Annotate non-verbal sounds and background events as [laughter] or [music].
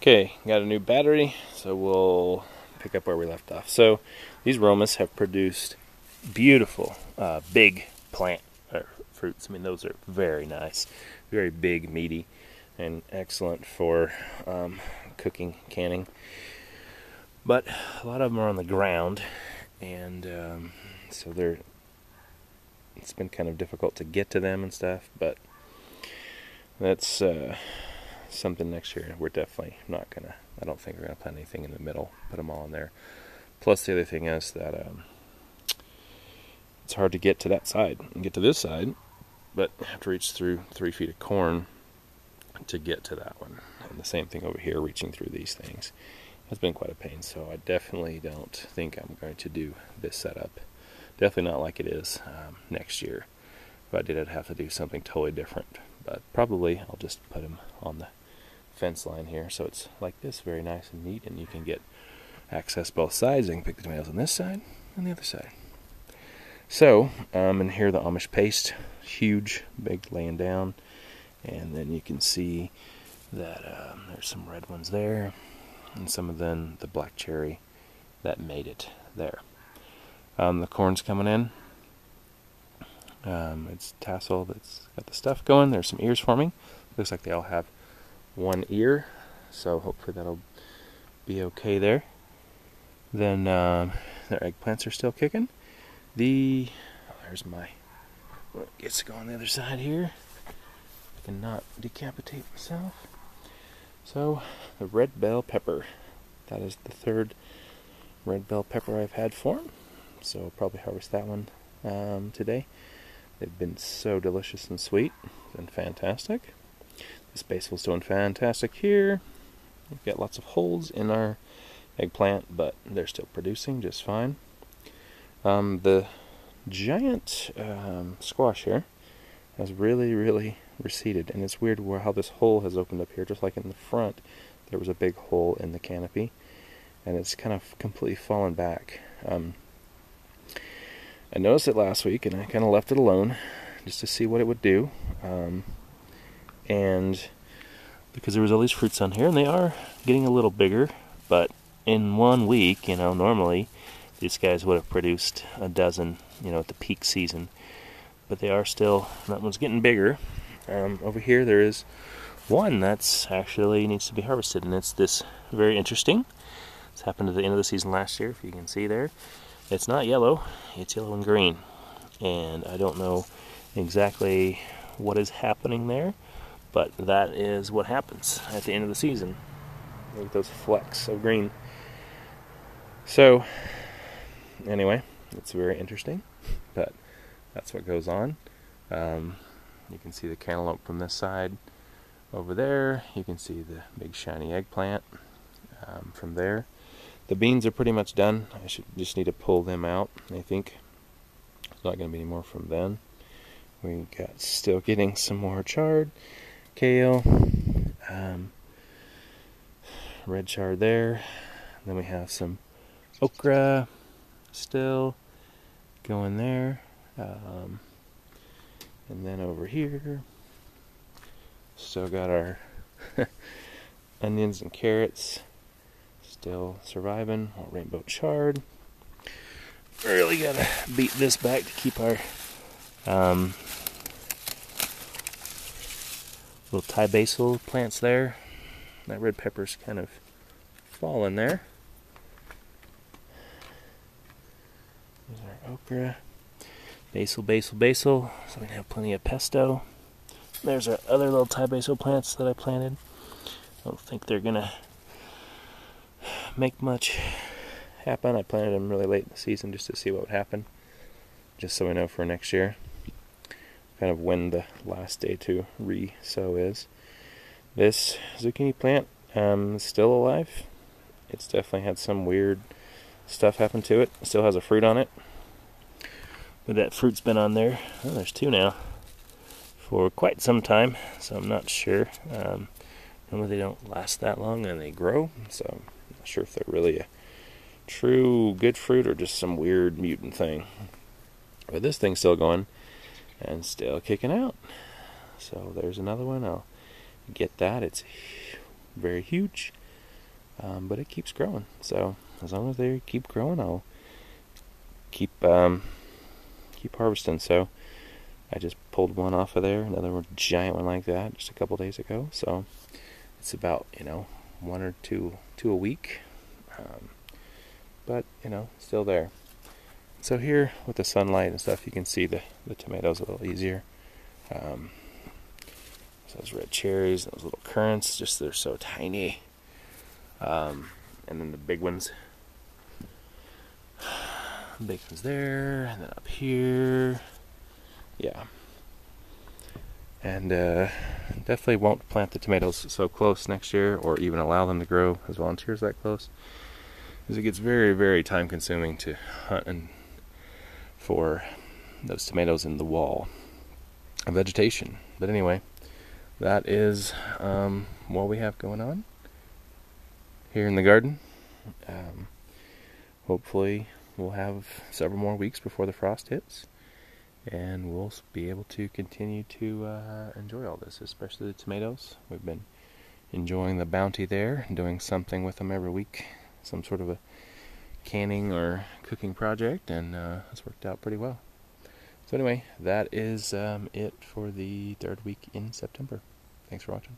Okay, got a new battery, so we'll pick up where we left off. So these Romas have produced beautiful, uh, big plant uh, fruits. I mean, those are very nice, very big, meaty, and excellent for um, cooking, canning. But a lot of them are on the ground, and um, so they're. It's been kind of difficult to get to them and stuff, but that's. Uh, something next year. We're definitely not gonna. I don't think we're gonna plant anything in the middle. Put them all in there. Plus, the other thing is that um, it's hard to get to that side and get to this side, but have to reach through three feet of corn to get to that one. And the same thing over here, reaching through these things has been quite a pain. So I definitely don't think I'm going to do this setup. Definitely not like it is um, next year. If I did, I'd have to do something totally different. But probably I'll just put them on the fence line here. So it's like this, very nice and neat, and you can get access both sides. You can pick the tomatoes on this side and the other side. So, um, and here the Amish paste, huge, big, laying down, and then you can see that um, there's some red ones there, and some of them the black cherry that made it there. Um, the corn's coming in. Um, it's tassel that's got the stuff going. There's some ears forming. Looks like they all have one ear, so hopefully that'll be okay there. Then um, their eggplants are still kicking. The oh, there's my gets to go on the other side here. I cannot decapitate myself. So the red bell pepper. That is the third red bell pepper I've had for So I'll probably harvest that one um, today. They've been so delicious and sweet. and fantastic. This basil's doing fantastic here. We've got lots of holes in our eggplant, but they're still producing just fine. Um, the giant um, squash here has really, really receded, and it's weird how this hole has opened up here, just like in the front. There was a big hole in the canopy, and it's kind of completely fallen back. Um, I noticed it last week, and I kind of left it alone just to see what it would do. Um, and because there was all these fruits on here, and they are getting a little bigger, but in one week, you know, normally these guys would have produced a dozen, you know, at the peak season. But they are still, that one's getting bigger. Um, over here, there is one that's actually needs to be harvested, and it's this very interesting. It's happened at the end of the season last year, if you can see there. It's not yellow, it's yellow and green. And I don't know exactly what is happening there. But that is what happens at the end of the season. Look at those flecks of green. So, anyway, it's very interesting, but that's what goes on. Um, you can see the cantaloupe from this side over there. You can see the big shiny eggplant um, from there. The beans are pretty much done. I should just need to pull them out. I think there's not going to be any more from then. We got still getting some more chard kale, um, red chard there. Then we have some okra still going there. Um, and then over here, still got our [laughs] onions and carrots still surviving. More rainbow chard. Really gotta beat this back to keep our um, little Thai basil plants there. That red pepper's kind of fallen there. There's our okra. Basil, basil, basil. So we have plenty of pesto. There's our other little Thai basil plants that I planted. I don't think they're gonna make much happen. I planted them really late in the season just to see what would happen, just so we know for next year kind of when the last day to re-sow is. This zucchini plant um, is still alive. It's definitely had some weird stuff happen to it. Still has a fruit on it. But that fruit's been on there. Oh, there's two now. For quite some time, so I'm not sure. Um, normally they don't last that long and they grow, so I'm not sure if they're really a true good fruit or just some weird mutant thing. But this thing's still going and still kicking out. So there's another one. I'll get that. It's very huge. Um, but it keeps growing. So as long as they keep growing, I'll keep um, keep harvesting. So I just pulled one off of there, another giant one like that, just a couple days ago. So it's about you know one or two two a week, um, but you know still there. So here with the sunlight and stuff, you can see the the tomatoes a little easier. Um, those red cherries, those little currants, just they're so tiny. Um, and then the big ones. [sighs] Big ones there, and then up here. Yeah. And uh, definitely won't plant the tomatoes so close next year, or even allow them to grow as volunteers that close, because it gets very, very time consuming to hunt and for those tomatoes in the wall of vegetation. But anyway, that is um, what we have going on here in the garden. Um, hopefully, we'll have several more weeks before the frost hits, and we'll be able to continue to uh, enjoy all this, especially the tomatoes. We've been enjoying the bounty there, and doing something with them every week, some sort of a canning or cooking project, and uh, it's worked out pretty well. So, anyway, that is um, it for the third week in September. Thanks for watching.